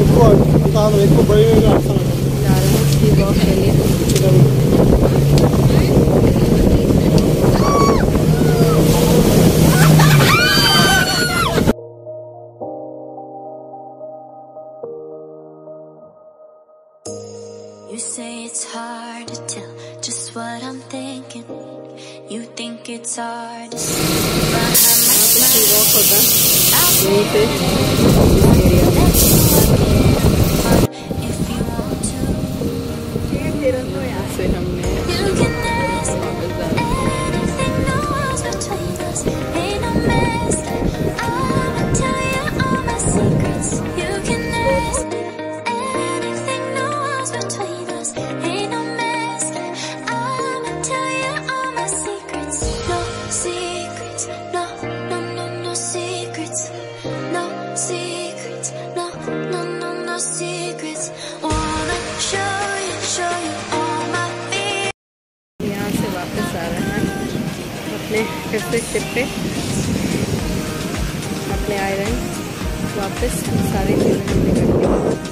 ఎక్కువ తాను ఎక్కువ భయం ఆడుతున్నాడు ఆల్మోస్ట్ ఈ బాక్స్ వెళ్ళి You say it's hard to tell just what I'm thinking. You think it's hard to see behind my ఈ Tell you all my secrets. No secrets. No, secrets. no, no, no secrets. अपने फिर से ship पे अपने iron वापस सारी चीज़ें हमने कर ली